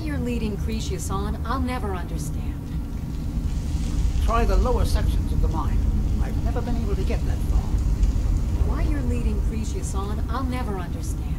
Why you're leading Cretius on, I'll never understand. Try the lower sections of the mine. I've never been able to get that far. Why you're leading Cretius on, I'll never understand.